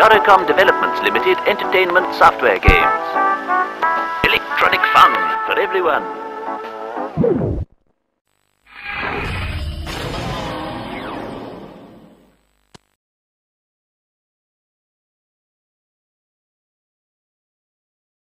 Eurocom Developments Limited entertainment software games. Electronic fun for everyone.